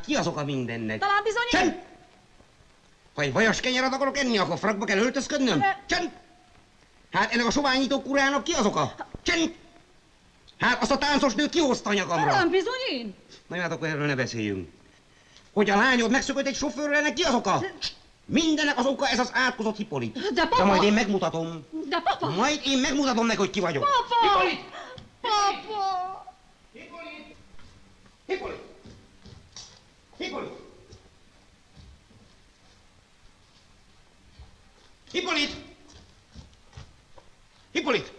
Hát ki az oka mindennek? Talán bizony. Csend! Ha egy vajas kenyeret akarok enni, akkor frakba kell öltözködnöm? De- Csend! Hát ennek a soványító kurának ki az oka? Csend! Hát azt a táncos nő kihozta a nyakamra. Talán bizony én. Na jó, hát akkor erről ne beszéljünk. Hogy a lányod megszökött egy sofőrrel, ennek ki az oka? Mindenek az oka ez az átkozott Hippolit. De De papa! majd én megmutatom. De papa! Majd én megmutatom neki, hogy ki vagyok. Papa! Hippolit! Papa! Hippolit! Hippolit! Hippolit! Hippolit! Hippolit!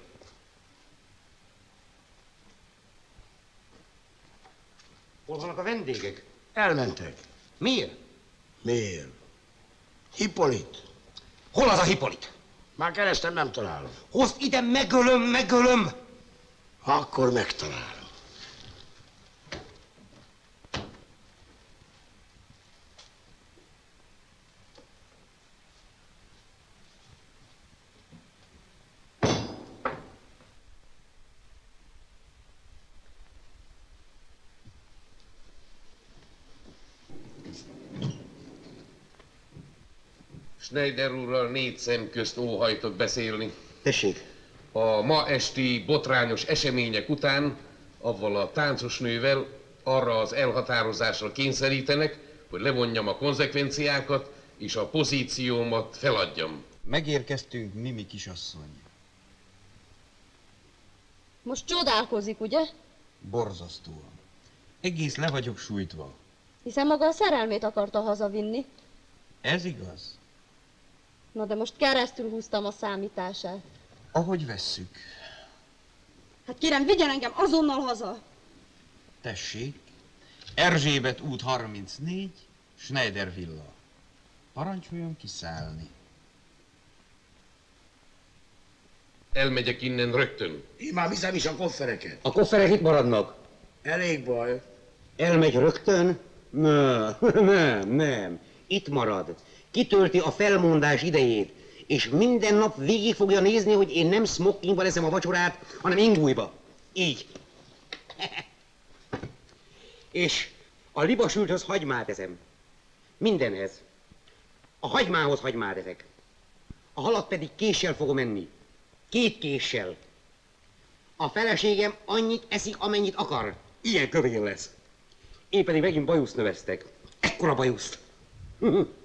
Hol vannak a vendégek? Elmentek. Miért? Miért? Hippolit. Hol az a Hippolit? Már kerestem, nem találom. Hozd ide, megölöm, megölöm! Akkor megtalálom. Schneider úrral négy szem közt óhajtok beszélni. Tessék, A ma esti botrányos események után avval a táncos nővel arra az elhatározásra kényszerítenek, hogy levonjam a konzekvenciákat, és a pozíciómat feladjam. Megérkeztünk, Mimi kisasszony. Most csodálkozik, ugye? Borzasztóan. Egész le vagyok sújtva. Hiszen maga a szerelmét akarta hazavinni. Ez igaz? Na de most keresztül húztam a számítását. Ahogy vesszük. Hát kérem, vigyen engem azonnal haza. Tessék. Erzsébet út 34, Schneider villa. Parancsoljon kiszállni. Elmegyek innen rögtön. Én már viszem is a koffereket. a kofferek itt maradnak. Elég baj. Elmegy rögtön? Nem, nem, nem. Itt marad. Kitölti a felmondás idejét. És minden nap végig fogja nézni, hogy én nem smokingba leszem a vacsorát, hanem ingújba. Így. és a libasülthöz hagymát eszem. Mindenhez. A hagymához hagymát ezek. A halat pedig késsel fogom enni. Két késsel. A feleségem annyit eszik, amennyit akar. Ilyen kövér lesz. Én pedig megint bajuszt növeztek. Ekkora bajuszt.